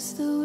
as the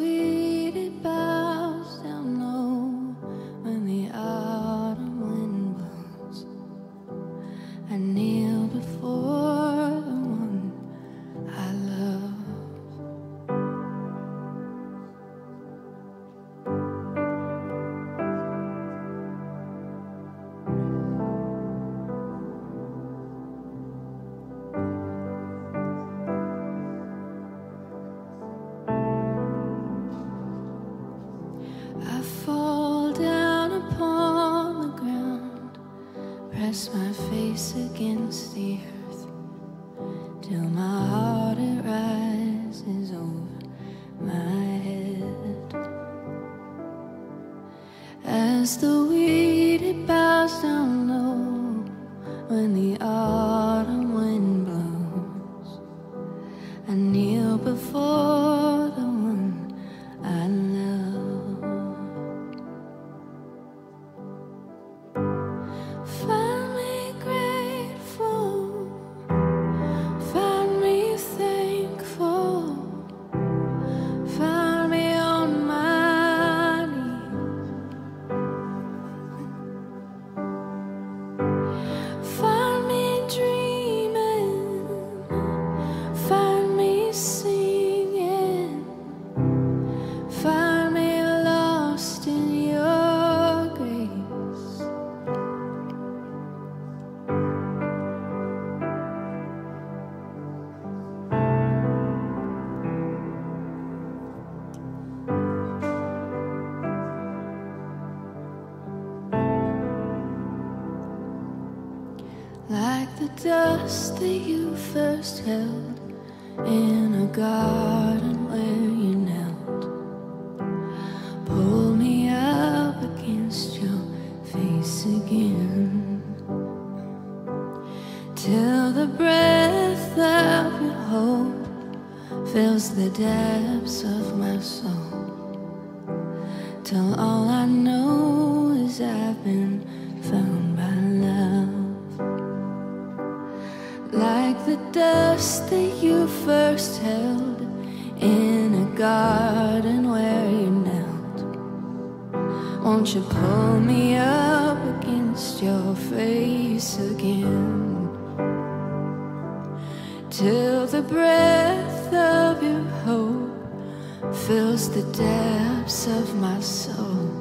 dust that you first held in a garden where you knelt. Pull me up against your face again. Till the breath of your hope fills the depths of my soul. fills the depths of my soul.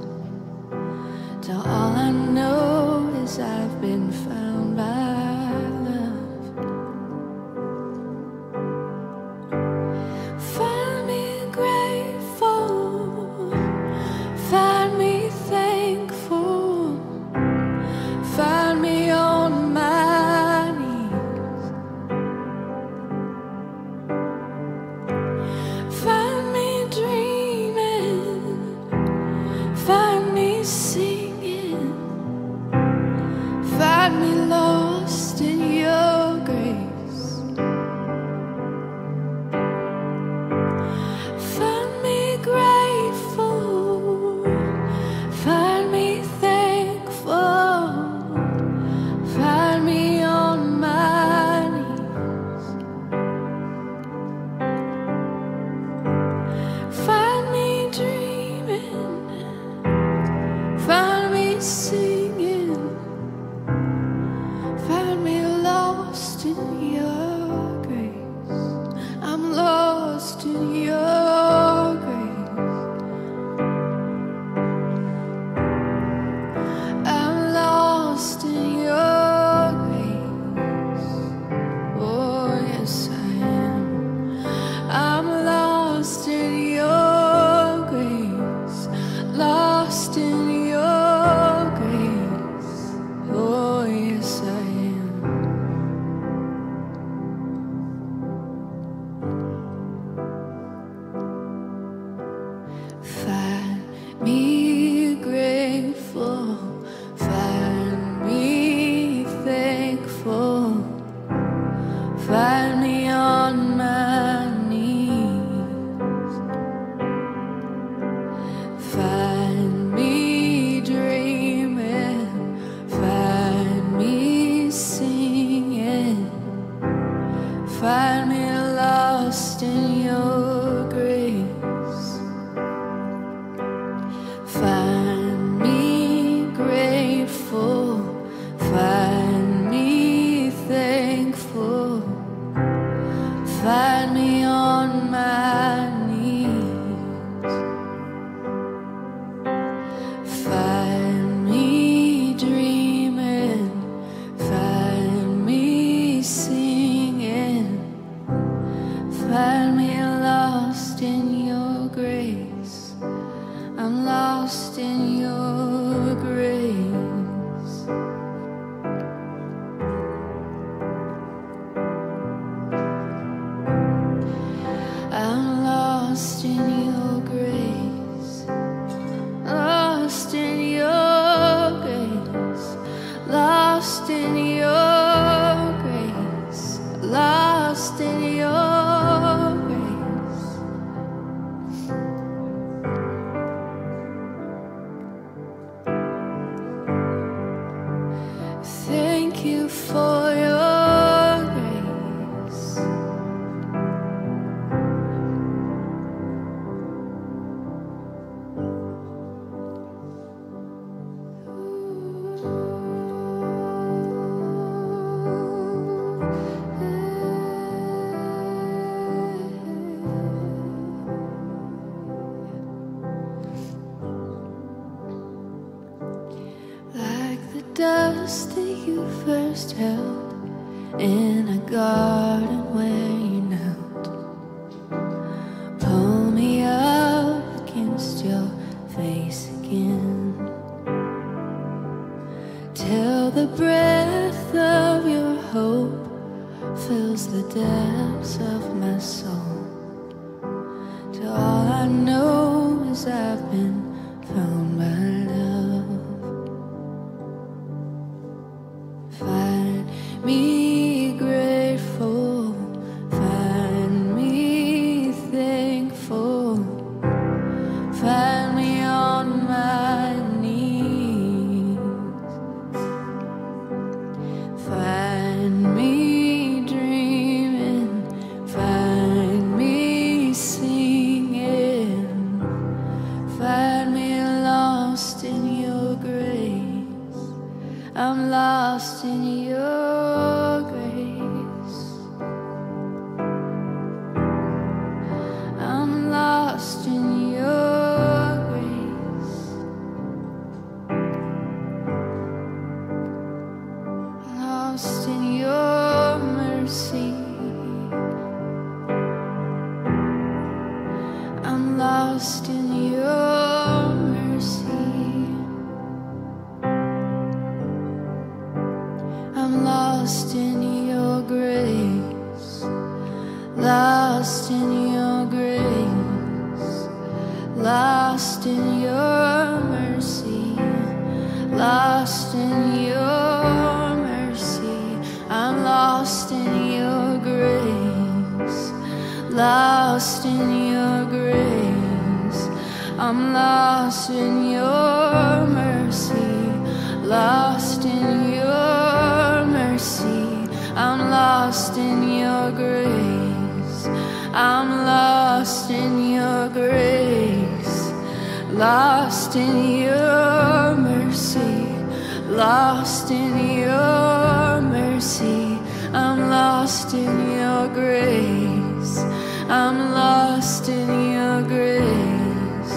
I'm lost in your grace,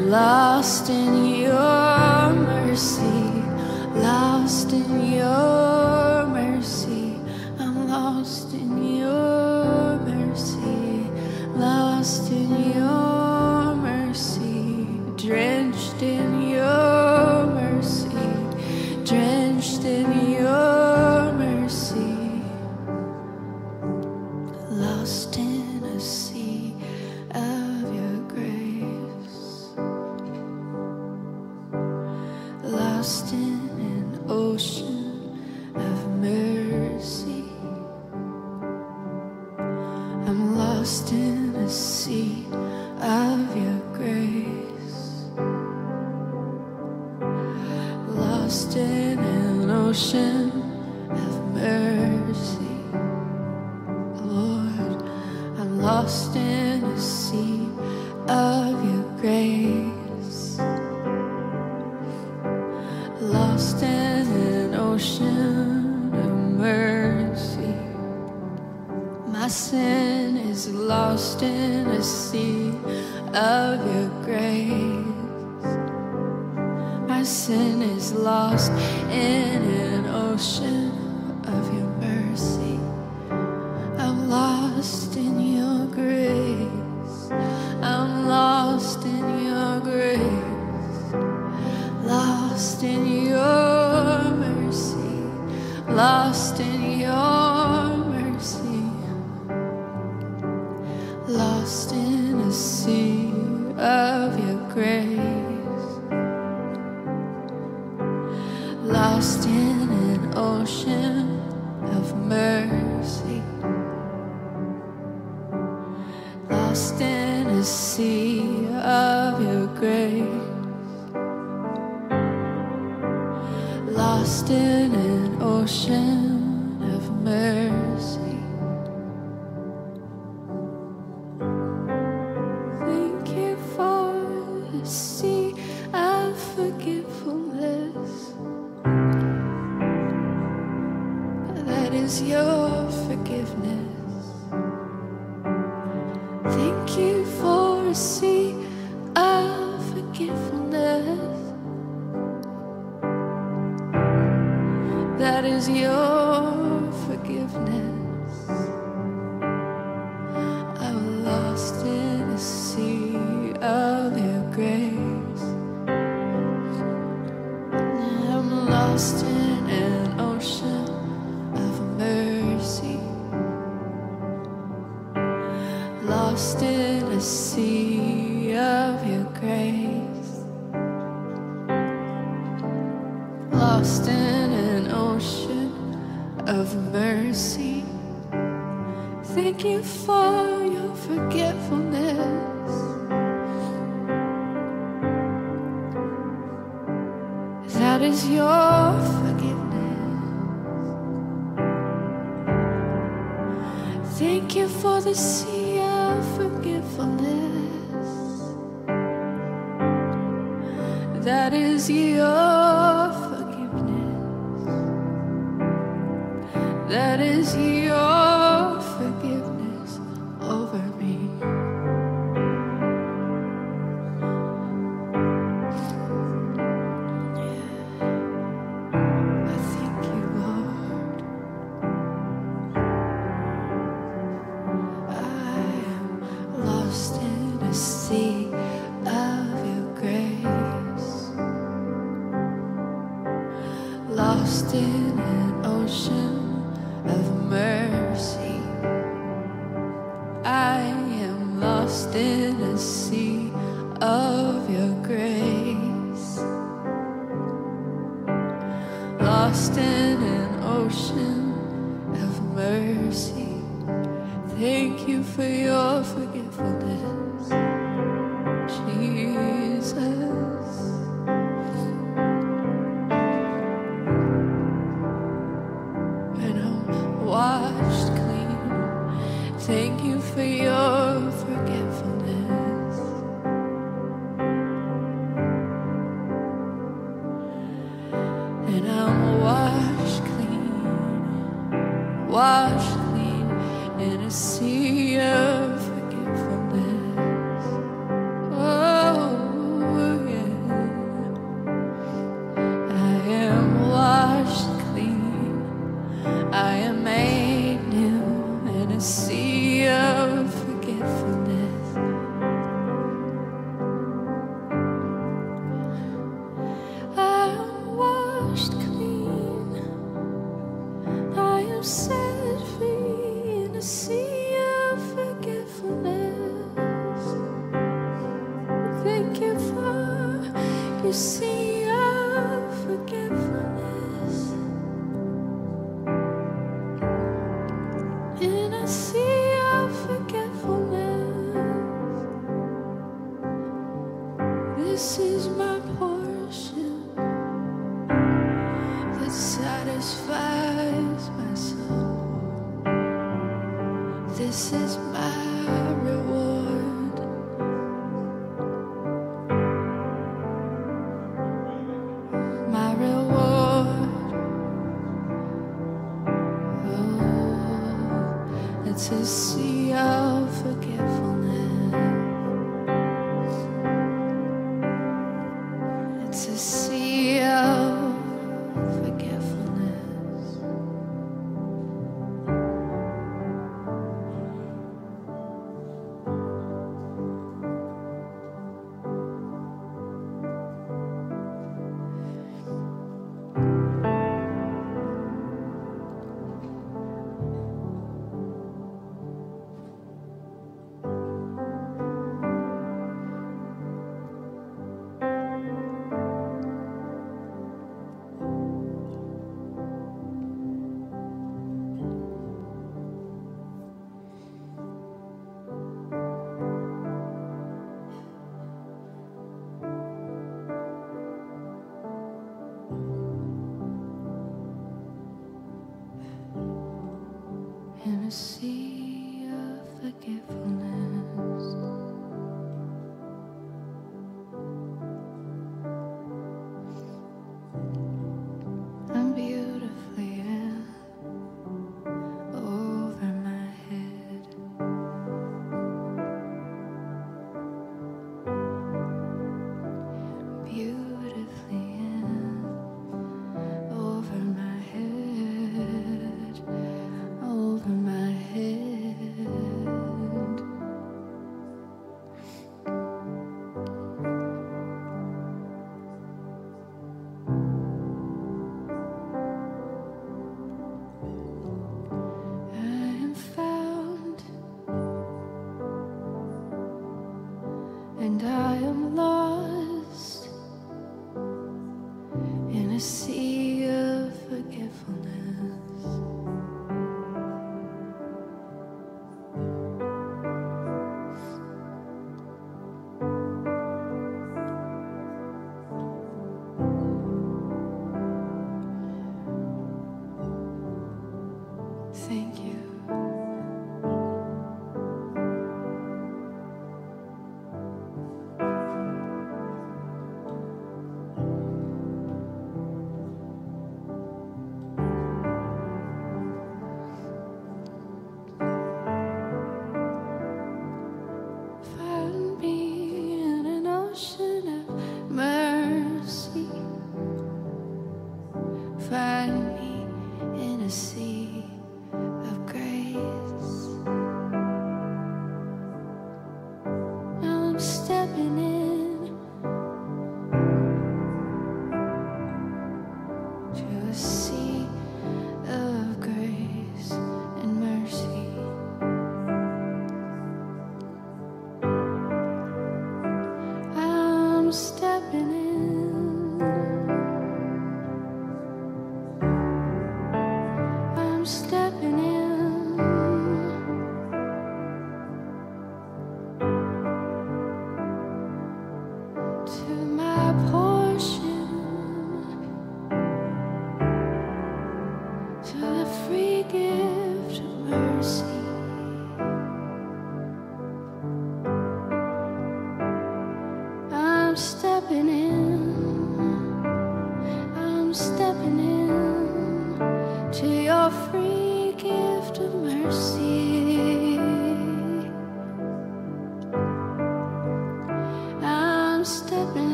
lost in your mercy, lost in your that is your forgiveness. That is your say see a forgetfulness.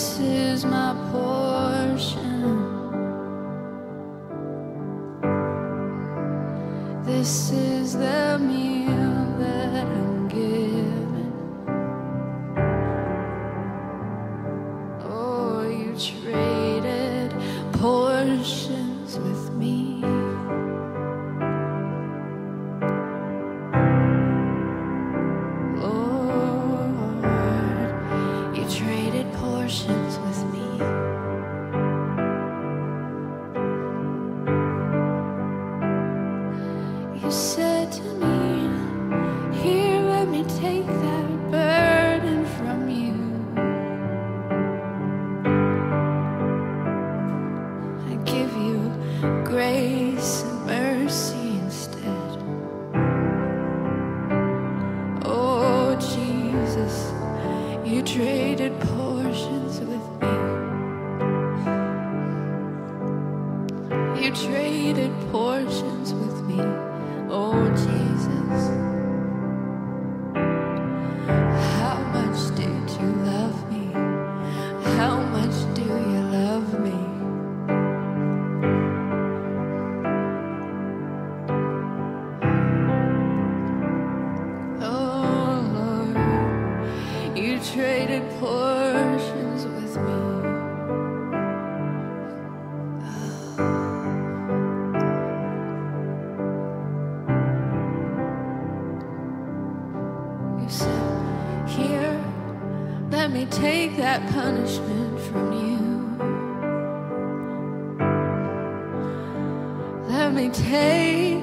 from you. Let me take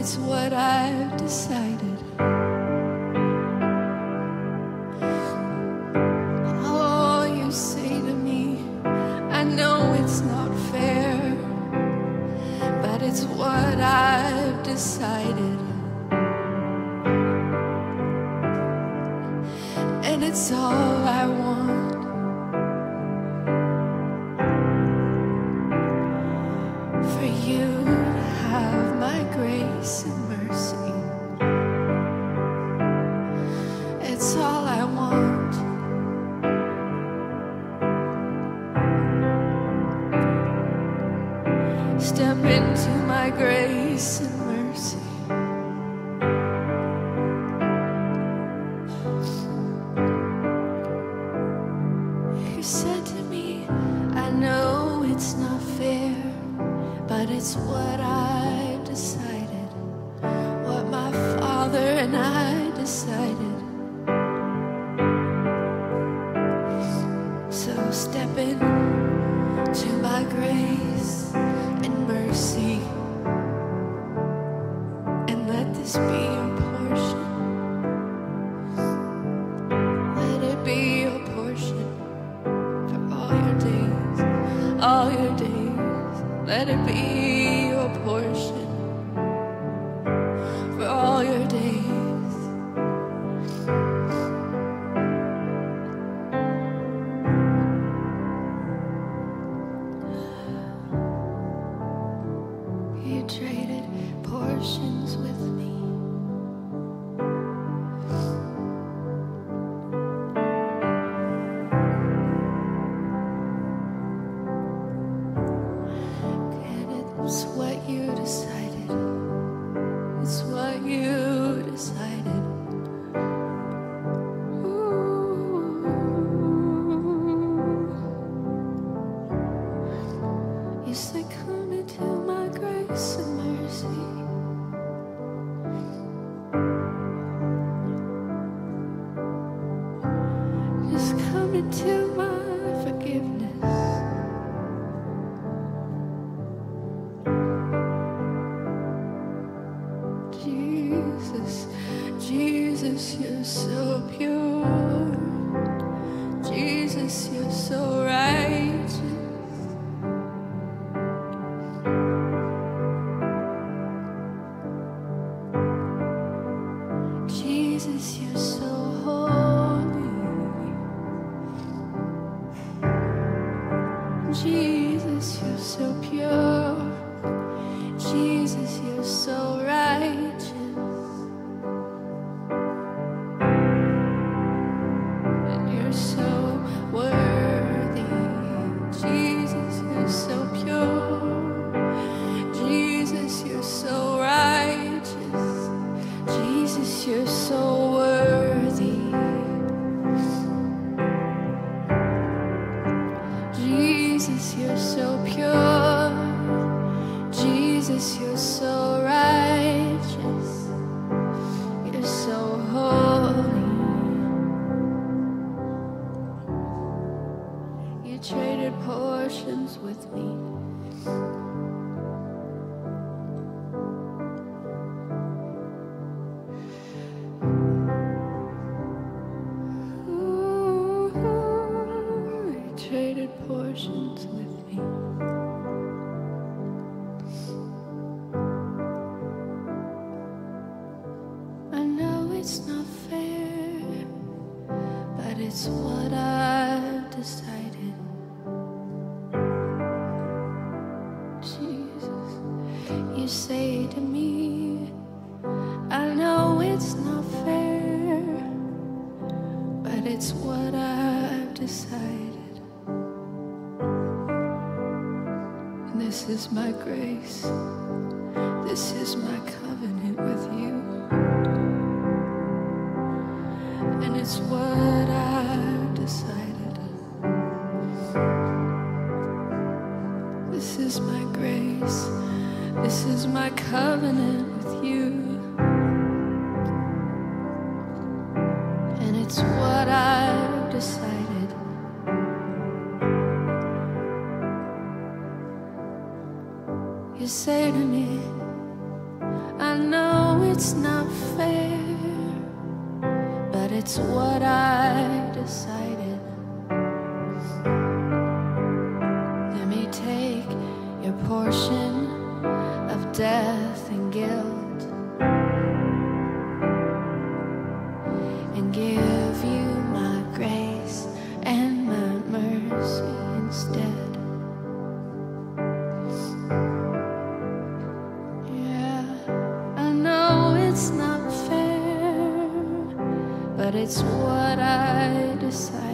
it's what I've decided. Traded portions with me. It's what I decided.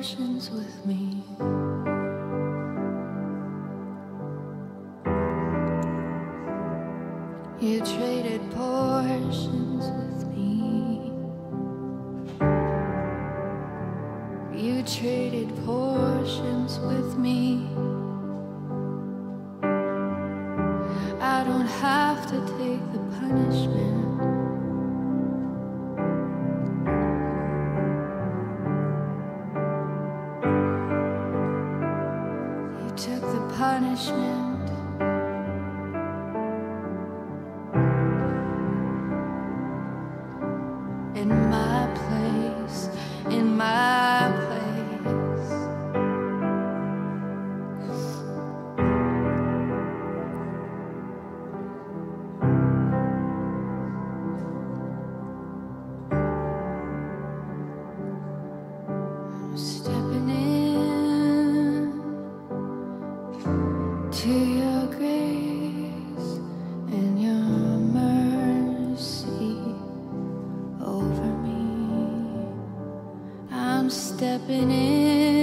Portions with me. Stepping in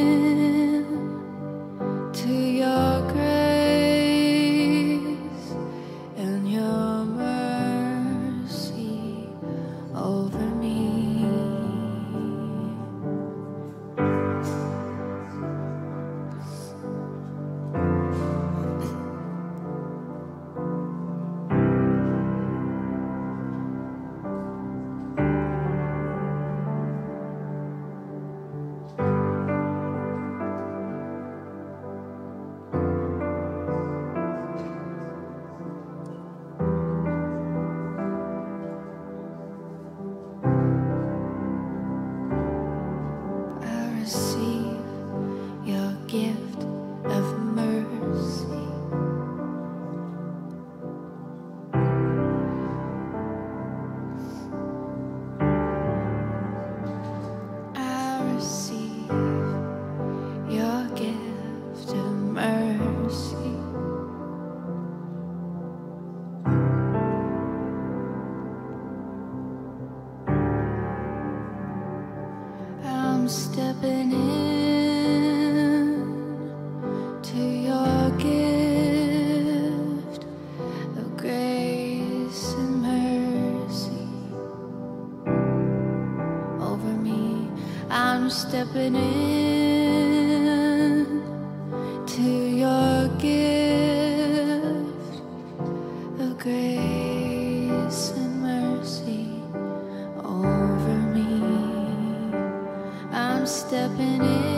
stepping in.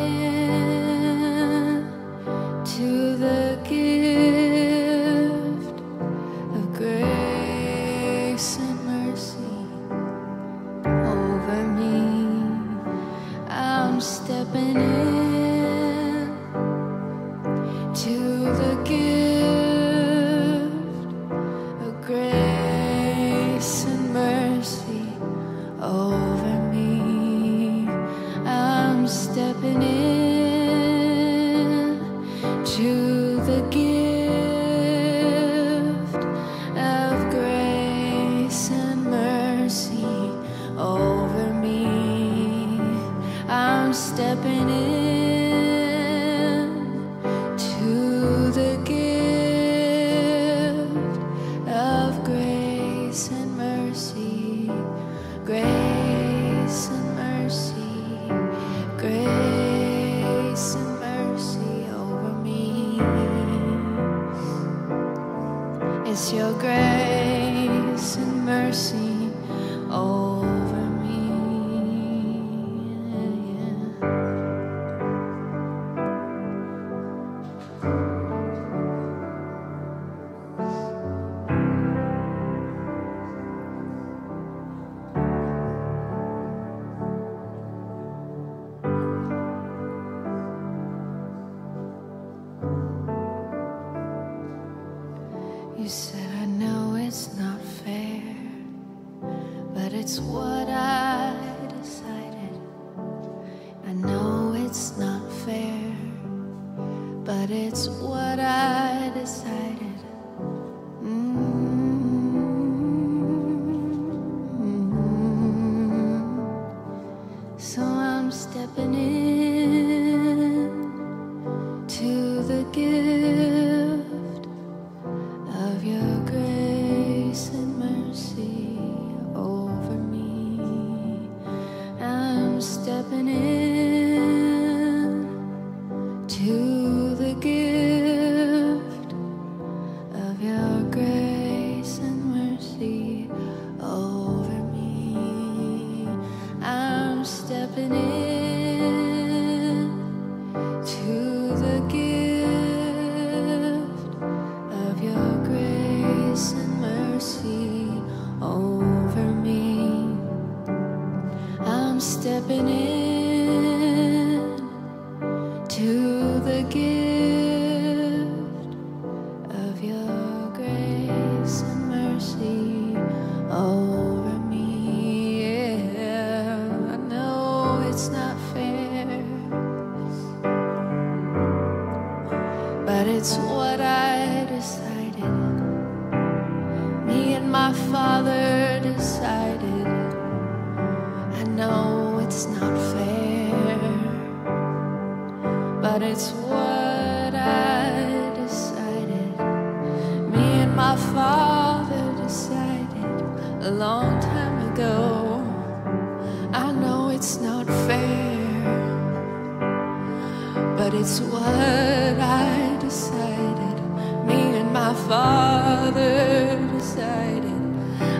it's what I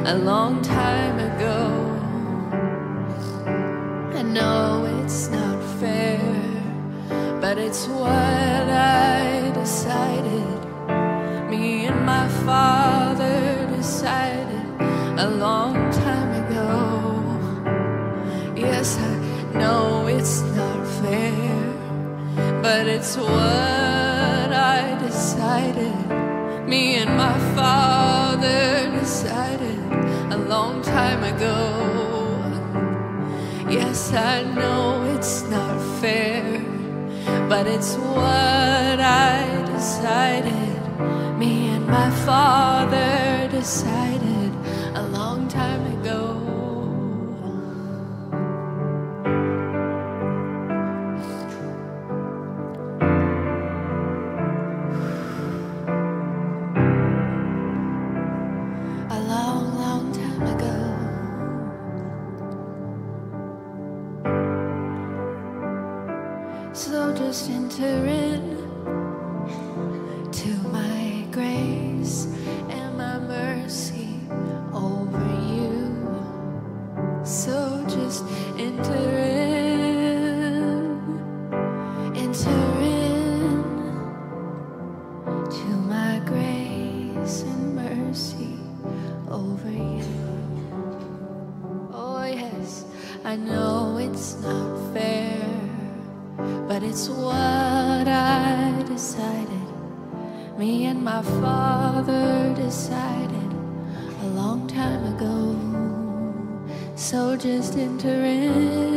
a long time ago. I know it's not fair, but it's what I decided. Me and my father decided a long time ago. Yes, I know it's not fair, but it's what I decided. Me and my father long time ago. Yes, I know it's not fair, but it's what I decided. Me and my father decided. just entering.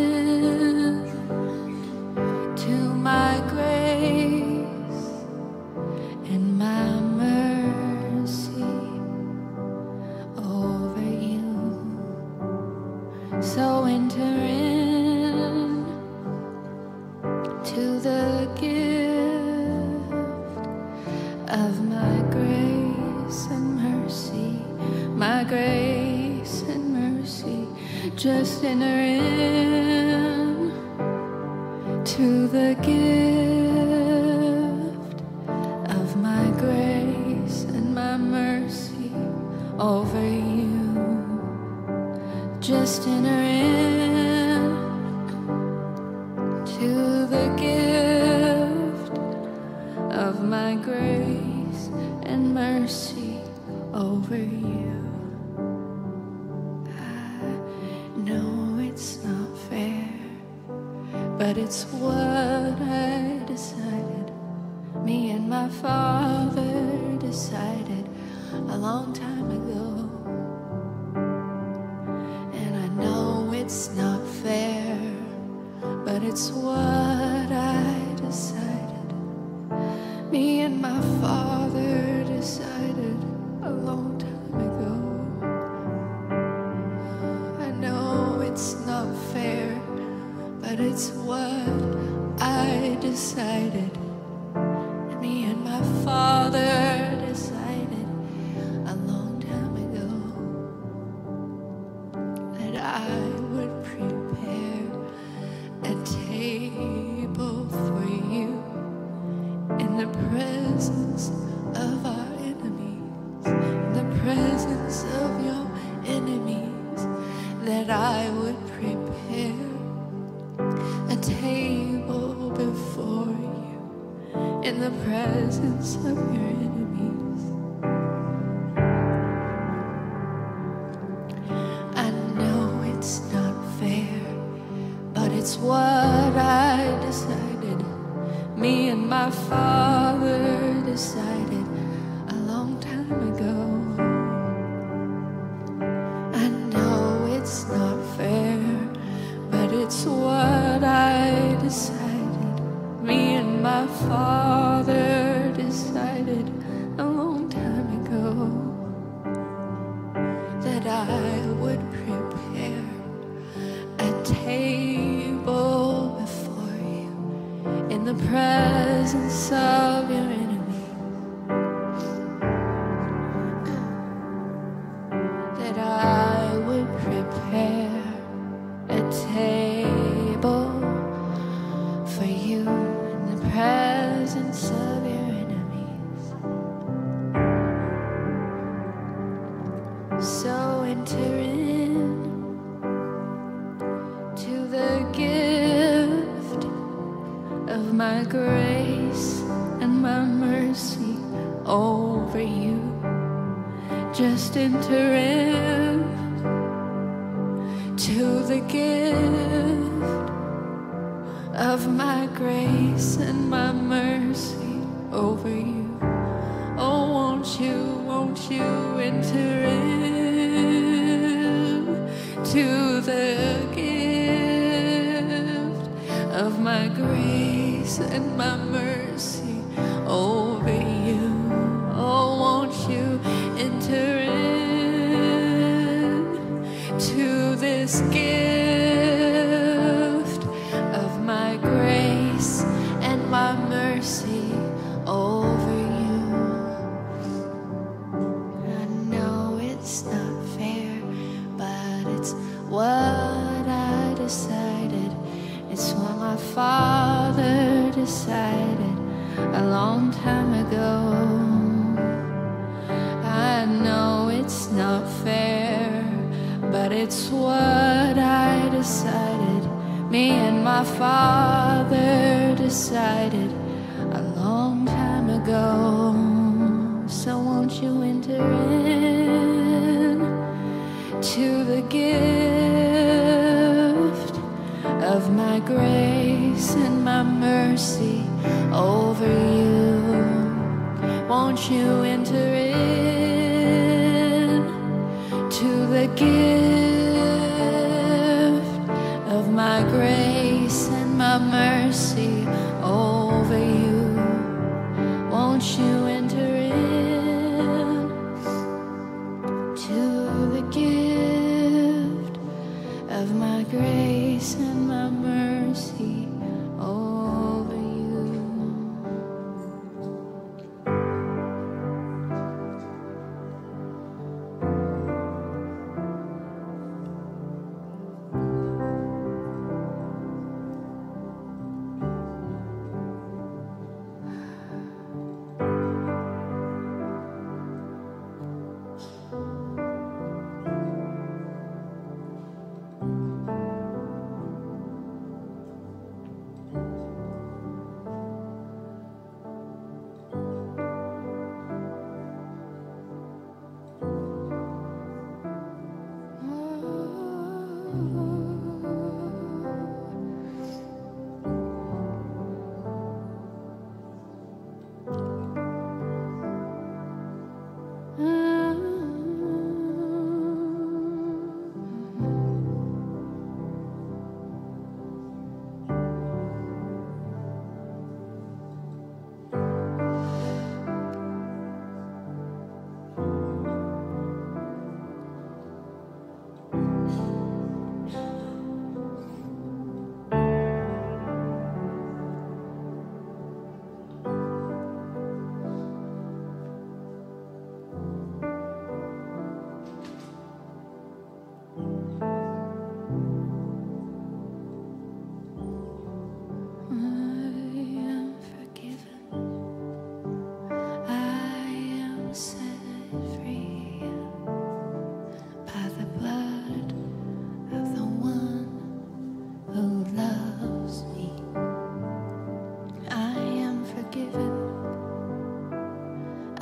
I would prepare a table for you in the presence of our enemies, in the presence of your enemies, that I would prepare a table before you in the presence of your enemies. of my grace and my mercy over you. Oh, won't you, won't you enter in to the gift of my grace and my mercy?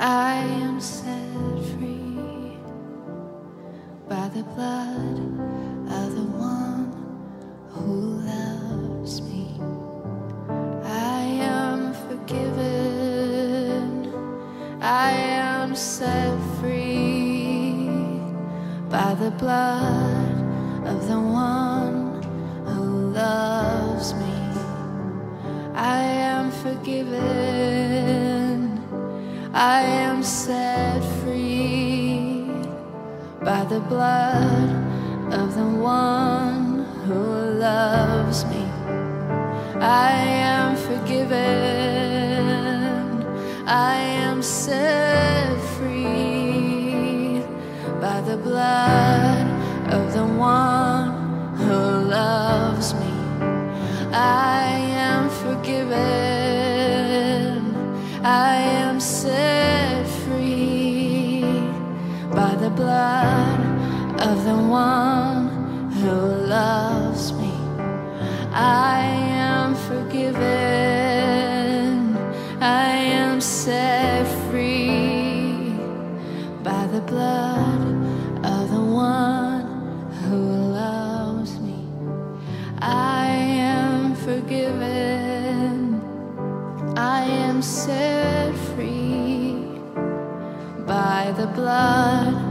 I am set free by the blood of the one who loves me. I am forgiven. I am set free by the blood of the one who loves me. I am forgiven. I am set free by the blood of the one who loves me. I am forgiven. I am set free by the blood of the one blood of the one who loves me. I am forgiven. I am set free by the blood of the one who loves me. I am forgiven. I am set free by the blood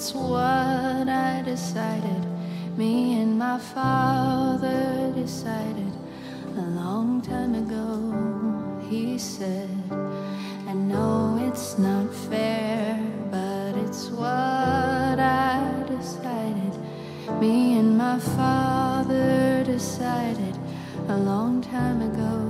it's what I decided. Me and my father decided a long time ago. He said, I know it's not fair, but it's what I decided. Me and my father decided a long time ago.